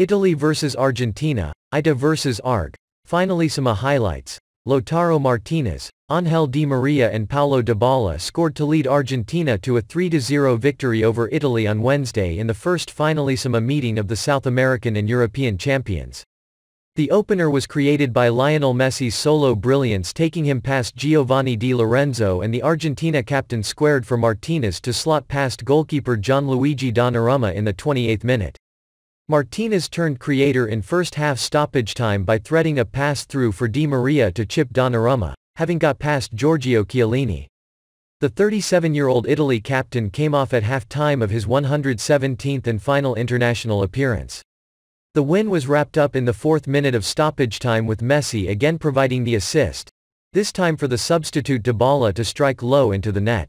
Italy vs Argentina, Ita vs Arg. Finalissima highlights. Lautaro Martinez, Angel Di Maria and Paulo Dybala scored to lead Argentina to a 3-0 victory over Italy on Wednesday in the first finalissima meeting of the South American and European champions. The opener was created by Lionel Messi's solo brilliance taking him past Giovanni Di Lorenzo and the Argentina captain squared for Martinez to slot past goalkeeper Gianluigi Donnarumma in the 28th minute. Martinez turned creator in first half stoppage time by threading a pass through for Di Maria to chip Donnarumma, having got past Giorgio Chiellini. The 37-year-old Italy captain came off at half-time of his 117th and final international appearance. The win was wrapped up in the fourth minute of stoppage time with Messi again providing the assist, this time for the substitute Dybala to strike low into the net.